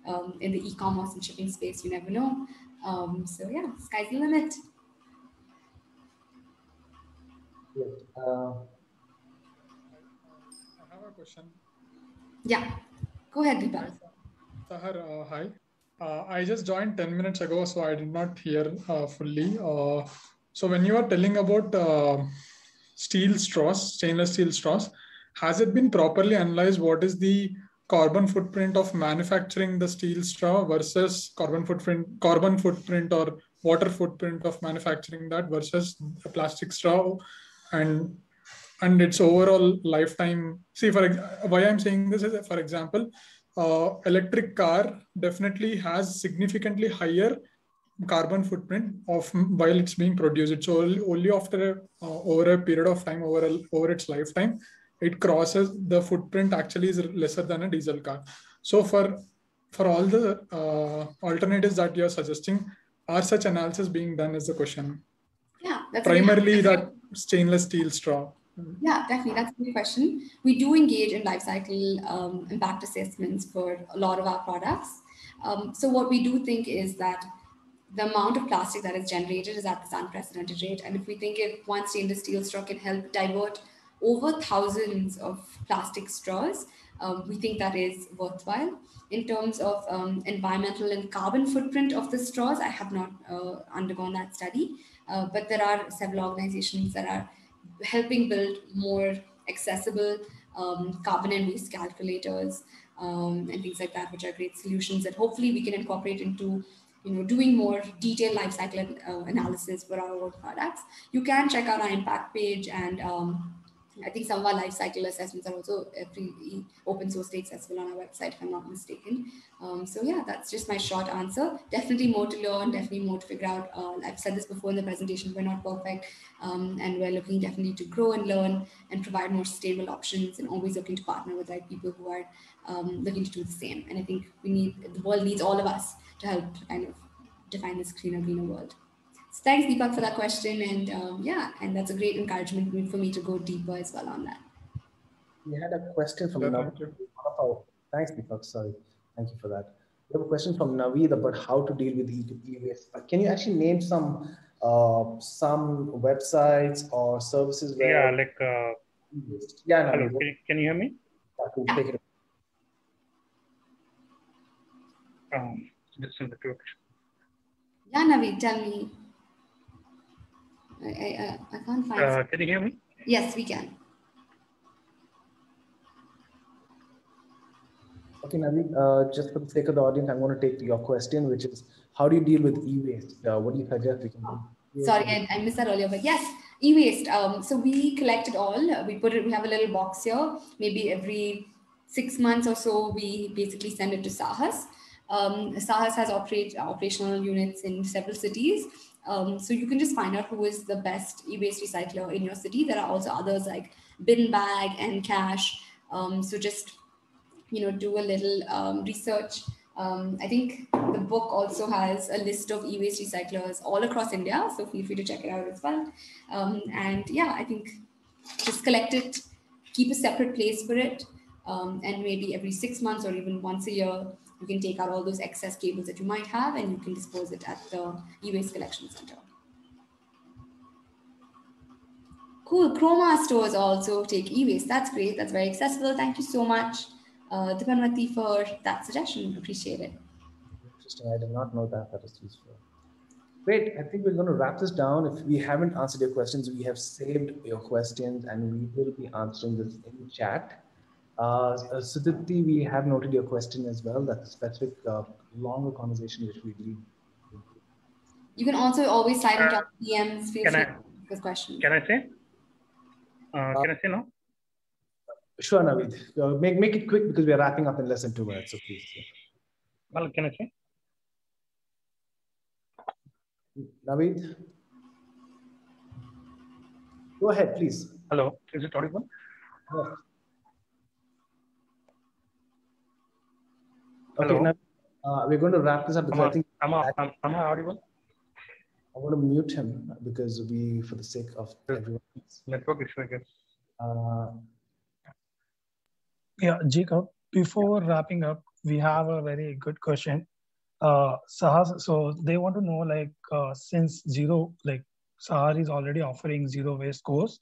um, in the e-commerce and shipping space. You never know. Um, so yeah, sky's the limit. Yeah. Uh, question. Yeah, go ahead, Deepak. Sahar, uh, hi. Uh, I just joined 10 minutes ago, so I did not hear uh, fully. Uh, so when you are telling about uh, steel straws, stainless steel straws, has it been properly analyzed what is the carbon footprint of manufacturing the steel straw versus carbon footprint, carbon footprint or water footprint of manufacturing that versus a plastic straw and and its overall lifetime. See, for why I'm saying this is, for example, uh, electric car definitely has significantly higher carbon footprint of while it's being produced. It's only, only after uh, over a period of time, over a, over its lifetime, it crosses the footprint actually is lesser than a diesel car. So for for all the uh, alternatives that you're suggesting, are such analysis being done? Is the question. Yeah, primarily that stainless steel straw. Yeah, definitely. That's a good question. We do engage in life cycle um, impact assessments for a lot of our products. Um, so what we do think is that the amount of plastic that is generated is at this unprecedented rate. And if we think if one stainless steel straw can help divert over thousands of plastic straws, um, we think that is worthwhile. In terms of um, environmental and carbon footprint of the straws, I have not uh, undergone that study, uh, but there are several organizations that are helping build more accessible um, carbon and waste calculators um, and things like that, which are great solutions that hopefully we can incorporate into you know, doing more detailed life cycle uh, analysis for our products. You can check out our impact page and um, I think some of our life cycle assessments are also free open source accessible on our website, if I'm not mistaken. Um, so yeah, that's just my short answer. Definitely more to learn, definitely more to figure out. Uh, I've said this before in the presentation, we're not perfect. Um, and we're looking definitely to grow and learn and provide more sustainable options and always looking to partner with right people who are um, looking to do the same. And I think we need, the world needs all of us to help kind of define this cleaner, greener world. So thanks, Deepak, for that question. And um, yeah, and that's a great encouragement for me to go deeper as well on that. we had a question from Yeah, Naveed. Oh, thanks, Deepak. Sorry. Thank you for that. We have a question from Naveed about how to deal with e-waste. Can you actually name some uh, some websites or services where Yeah, like uh, yeah, hello, Naveed. can, can you hear me? Yeah, take it. Um, just in the. Yeah, Naveed, tell me. I, I, I- I can't find. Uh, can you hear me? yes, we can. Okay, Naveed, uh, just for the sake of the audience, I'm going to take your question, which is how do you deal with e-waste? Uh, what do you suggest we can do? Sorry, I, I missed that earlier, but yes, e-waste. Um, so we collect it all. We put it. We have a little box here. Maybe every six months or so, we basically send it to Saahas. Um, Saahas has operate operational units in several cities. Um, so you can just find out who is the best e-waste recycler in your city. There are also others like Bin Bag and Cash. Um, so just you know do a little um, research. Um, I think the book also has a list of e-waste recyclers all across India, so feel free to check it out as well. Um, and yeah, I think just collect it, keep a separate place for it, um, and maybe every six months or even once a year, you can take out all those excess cables that you might have and you can dispose it at the e-waste collection center. Cool. Croma stores also take e-waste. That's great. That's very accessible. Thank you so much, uh, Dipanwati, for that suggestion. Appreciate it. Interesting. I did not know that. That is useful. Great. I think we're going to wrap this down. If we haven't answered your questions, we have saved your questions and we will be answering this in chat. Uh, uh, Sudipti, we have noted your question as well. That's a specific uh, longer conversation which we lead. You can also always slide into our DMs. Feel Can free I- to ask us questions. Can I say? Uh, can I say no? Sure, Naveed. Uh, make, make it quick because we are wrapping up in less than two minutes. So please. yeah. Well, can I say? Naveed? Go ahead, please. Hello, is it audible? Yes. Okay, Hello? now, uh, we're going to wrap this up because Am I I, think am I, am, am I audible? I want to mute him because we, for the sake of everyone. Network issue, I guess. Uh, Yeah, Jacob, before wrapping up, we have a very good question. Uh, Sahas, so they want to know like, uh, since zero, like Sahar is already offering zero waste course,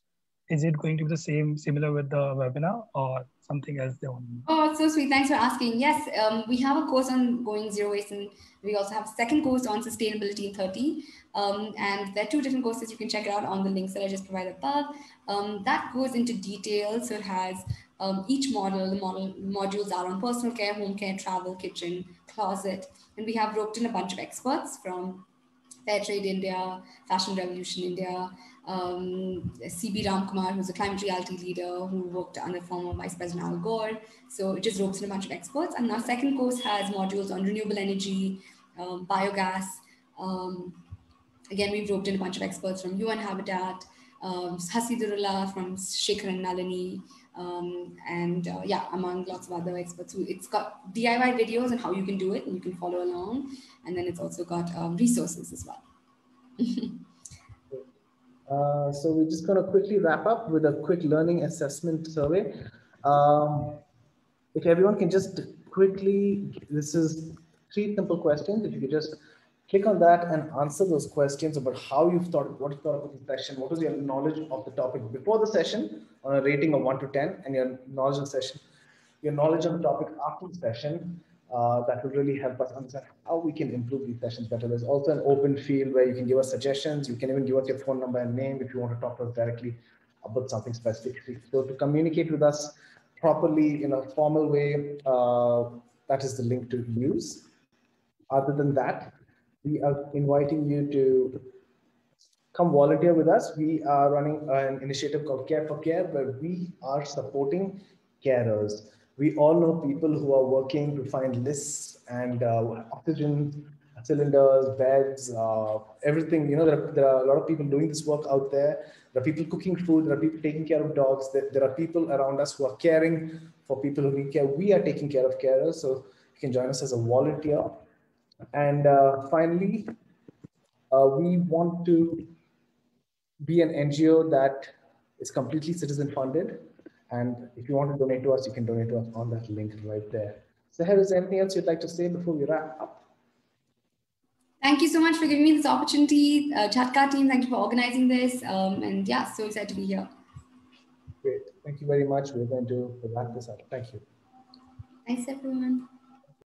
is it going to be the same, similar with the webinar or something else they want? to know? Oh, so sweet. Thanks for asking. Yes, um, we have a course on going zero waste, and we also have a second course on sustainability in 30. Um, and there are two different courses. You can check it out on the links that I just provided above. Um, that goes into detail. So it has um, each model. The model modules are on personal care, home care, travel, kitchen, closet, and we have roped in a bunch of experts from Fairtrade India, Fashion Revolution India, um, CB Ramkumar, who's a climate reality leader who worked under former Vice President Al Gore. So it just ropes in a bunch of experts. And our second course has modules on renewable energy, um, biogas. Um, again, we've roped in a bunch of experts from UN Habitat, um, Hasiru Dala from Shekhar and Nalini, um, and uh, yeah, among lots of other experts. Who, it's got DIY videos and how you can do it, and you can follow along. And then it's also got um, resources as well. [laughs] Uh, so we're just going to quickly wrap up with a quick learning assessment survey. Um, if everyone can just quickly, this is three simple questions. If you could just click on that and answer those questions about how you've thought, what you thought about the session, what was your knowledge of the topic before the session on a rating of one to 10, and your knowledge of the session, your knowledge of the topic after the session, uh, that will really help us understand how we can improve these sessions better. There's also an open field where you can give us suggestions. You can even give us your phone number and name if you want to talk to us directly about something specific. So to communicate with us properly in a formal way, uh, that is the link to use. Other than that, we are inviting you to come volunteer with us. We are running an initiative called Care for Care, where we are supporting carers we all know people who are working to find lists and uh, oxygen cylinders, beds, uh, everything. You know, there are, there are a lot of people doing this work out there. There are people cooking food. There are people taking care of dogs. There, there are people around us who are caring for people who need care. We are taking care of carers. So you can join us as a volunteer. And uh, finally, uh, we want to be an NGO that is completely citizen funded And if you want to donate to us, you can donate to us on that link right there. Sahar, is there anything else you'd like to say before we wrap up? Thank you so much for giving me this opportunity. Uh, Jhatkaa team, thank you for organizing this. Um, and yeah, so excited to be here. Great. Thank you very much. We're going to wrap this up. Thank you. Thanks, everyone.